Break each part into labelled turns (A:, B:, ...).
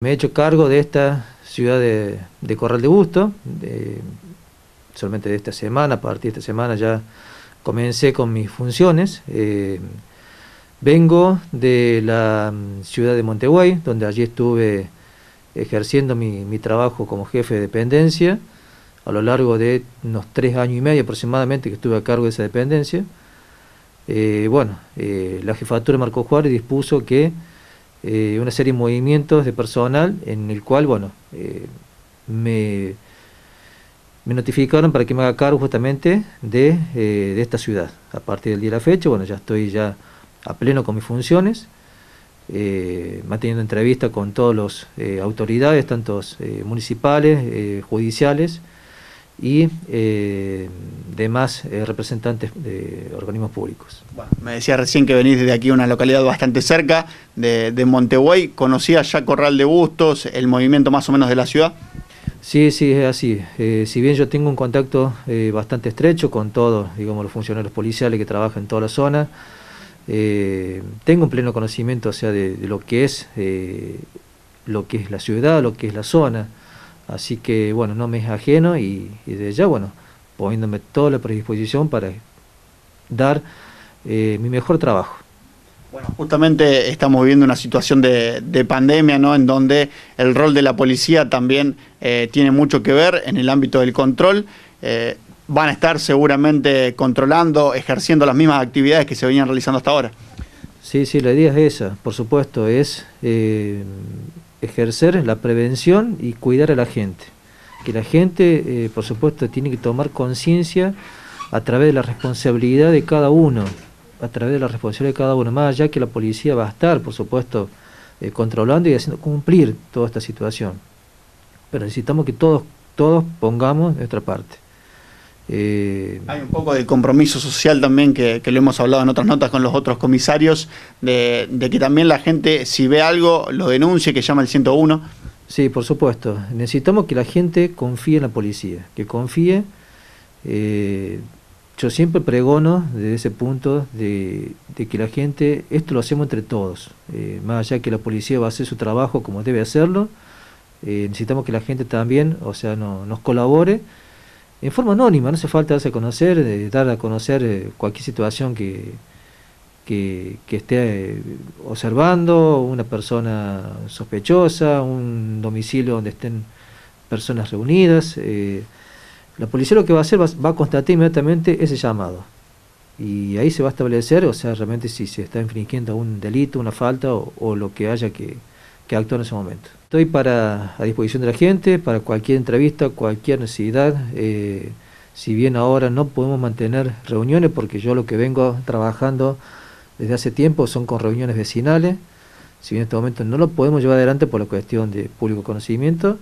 A: Me he hecho cargo de esta ciudad de, Corral de Busto, solamente de esta semana, a partir de esta semana ya comencé con mis funciones. Eh, vengo de la mm, ciudad de Monteguay, donde allí estuve ejerciendo mi, trabajo como jefe de dependencia a lo largo de unos tres años y medio aproximadamente que estuve a cargo de esa dependencia. Eh, bueno, eh, la jefatura de Marco Juárez dispuso que eh, una serie de movimientos de personal en el cual, bueno, eh, me, me, notificaron para que me haga cargo justamente de, eh, de, esta ciudad. A partir del día de la fecha, bueno, ya estoy ya a pleno con mis funciones, manteniendo entrevistas con todas las autoridades, tanto municipales, judiciales, y eh, demás eh, representantes de organismos públicos.
B: me decía recién que venís desde aquí, una localidad bastante cerca de, de Monteguay. ¿Conocía ya Corral de Bustos, el movimiento más o menos de la ciudad?
A: Sí, sí, es así. Eh, si bien yo tengo un contacto bastante estrecho con todos, digamos, los funcionarios policiales que trabajan en toda la zona, tengo un pleno conocimiento, o sea, de, de lo que es lo que es la ciudad, lo que es la zona. Así que, bueno, no me es ajeno y, desde ya, bueno, poniéndome toda la predisposición para dar eh, mi mejor trabajo.
B: Bueno, justamente estamos viviendo una situación de, pandemia, ¿no? En donde el rol de la policía también eh, tiene mucho que ver en el ámbito del control. Eh, van a estar seguramente controlando, ejerciendo las mismas actividades que se venían realizando hasta ahora.
A: Sí, sí, la idea es esa, por supuesto, es ejercer la prevención y cuidar a la gente. Que la gente, eh, por supuesto, tiene que tomar conciencia a través de la responsabilidad de cada uno, a través de la responsabilidad de cada uno, más allá que la policía va a estar, por supuesto, eh, controlando y haciendo cumplir toda esta situación. Pero necesitamos que todos, todos pongamos nuestra parte.
B: Eh, Hay un poco de compromiso social también, que, lo hemos hablado en otras notas con los otros comisarios, de, que también la gente, si ve algo, lo denuncie, que llama el 101.
A: Sí, por supuesto. Necesitamos que la gente confíe en la policía, que confíe. Eh, yo siempre pregono desde ese punto de, que la gente, esto lo hacemos entre todos, eh, más allá que la policía va a hacer su trabajo como debe hacerlo, necesitamos que la gente también, o sea, no, nos colabore en forma anónima, no hace falta darse a conocer, dar a conocer eh, cualquier situación que, que, esté eh, observando, una persona sospechosa, un domicilio donde estén personas reunidas. Eh, la policía lo que va a hacer va, a constatar inmediatamente ese llamado. Y ahí se va a establecer, o sea, realmente si se está infringiendo un delito, una falta o lo que haya que, que actuó en ese momento. Estoy para a disposición de la gente, para cualquier entrevista, cualquier necesidad. Eh, si bien ahora no podemos mantener reuniones, porque yo lo que vengo trabajando desde hace tiempo son con reuniones vecinales, si bien en este momento no lo podemos llevar adelante por la cuestión de público conocimiento,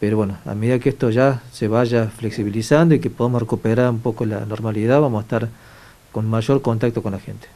A: pero bueno, a medida que esto ya se vaya flexibilizando y que podamos recuperar un poco la normalidad, vamos a estar con mayor contacto con la gente.